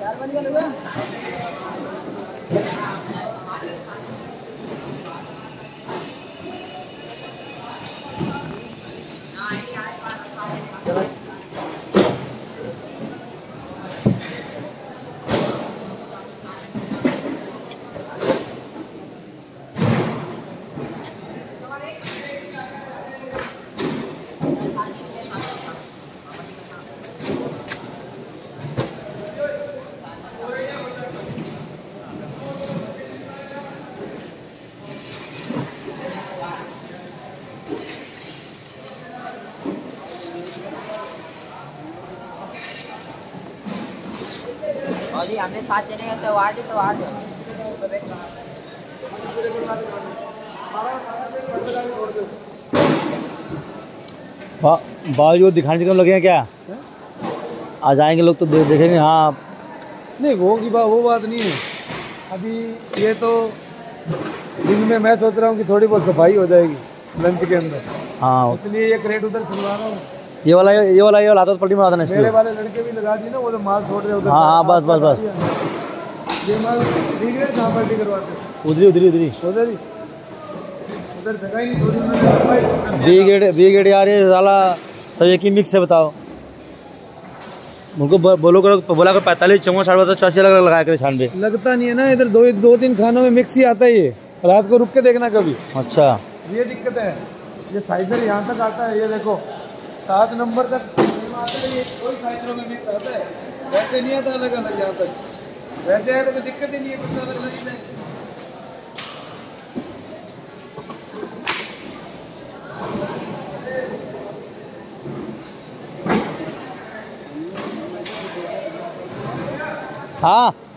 चार बन गया और जी हमने साथ चलेंगे तो आठ तो आठ बा, बावजूद दिखाने से कम लगे हैं क्या? आ जाएँगे लोग तो दे, देखेंगे हाँ। नहीं वो की बात वो बात नहीं है। अभी ये तो दिन में मैं सोच रहा हूँ कि थोड़ी बहुत सफ़ाई हो जाएगी लंच के अंदर। हाँ। इसलिए ये क्रेट उधर खुलवा रहा हूँ। ये वाला ये वाला ये वाला आता तो पलटी में आता ना मेरे वाले लड़के भी लगा दिए ना वो तो माल छोड़ रहे उधर हाँ हाँ बस बस बस। ये माल रिग्रेट कहाँ पलटी करवाते उधरी उधरी उधरी। उधर ही। उधर जगह ही नहीं बी ग्रेड बी ग्रेड यार ये साला सब एक ही मिक्स है बताओ। उनको बोलो करो बोला करो पैंतालीस चौवन साठ बता चौसी अलग लगाया करे छान पे। लगता नहीं है ना इधर दो दो तीन खानों में मिक्स ही आता है ये। रात को रुक के देखना कभी। अच्छा। ये दिक्कत है। ये साइजर यहाँ तक आता है ये देखो। सात नंबर तक है वैसे नहीं आता अलग अलग यहाँ तक वैसे है तो कोई दिक्कत ही नहीं है, कुछ अलग अलग ही हाँ।